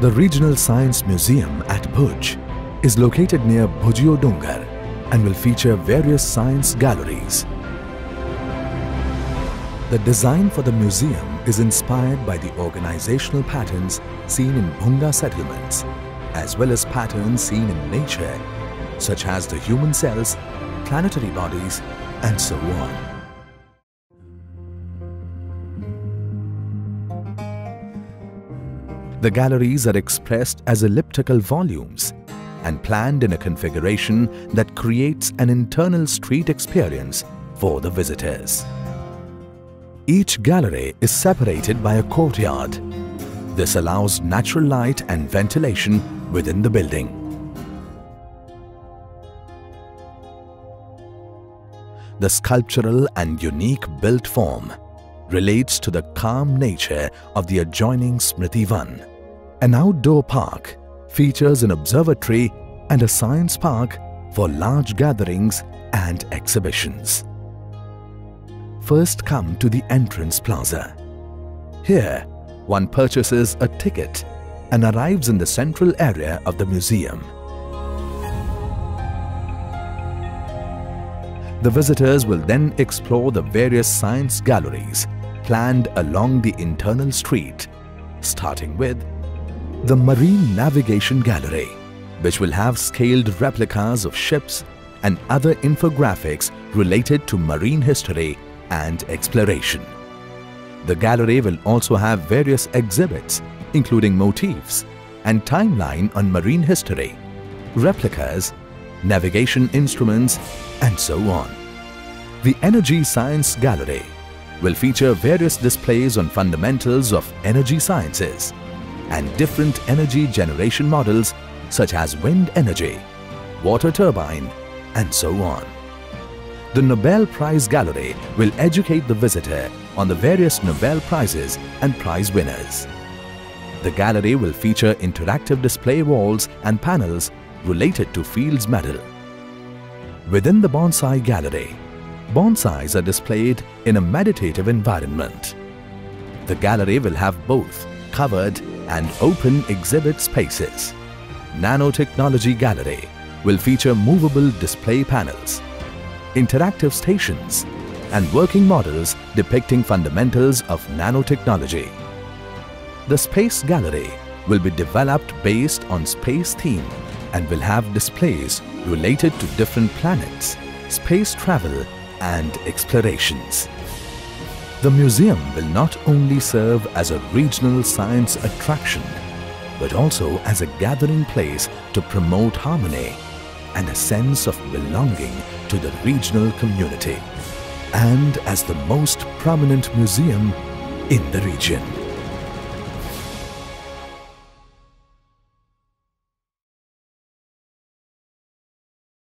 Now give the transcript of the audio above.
The Regional Science Museum at Bhuj is located near Bhujio Dungar and will feature various science galleries. The design for the museum is inspired by the organizational patterns seen in Bhunga settlements, as well as patterns seen in nature, such as the human cells, planetary bodies, and so on. The galleries are expressed as elliptical volumes and planned in a configuration that creates an internal street experience for the visitors. Each gallery is separated by a courtyard. This allows natural light and ventilation within the building. The sculptural and unique built form relates to the calm nature of the adjoining Smriti Van. An outdoor park features an observatory and a science park for large gatherings and exhibitions. First come to the entrance plaza. Here, one purchases a ticket and arrives in the central area of the museum. The visitors will then explore the various science galleries planned along the internal street, starting with the Marine Navigation Gallery, which will have scaled replicas of ships and other infographics related to marine history and exploration. The gallery will also have various exhibits including motifs and timeline on marine history, replicas, navigation instruments and so on. The Energy Science Gallery will feature various displays on fundamentals of energy sciences and different energy generation models such as wind energy, water turbine and so on. The Nobel Prize Gallery will educate the visitor on the various Nobel Prizes and prize winners. The gallery will feature interactive display walls and panels related to Fields Medal. Within the Bonsai Gallery, bonsais are displayed in a meditative environment. The gallery will have both covered and open exhibit spaces. Nanotechnology Gallery will feature movable display panels, interactive stations and working models depicting fundamentals of nanotechnology. The Space Gallery will be developed based on space theme and will have displays related to different planets, space travel and explorations. The museum will not only serve as a regional science attraction, but also as a gathering place to promote harmony and a sense of belonging to the regional community, and as the most prominent museum in the region.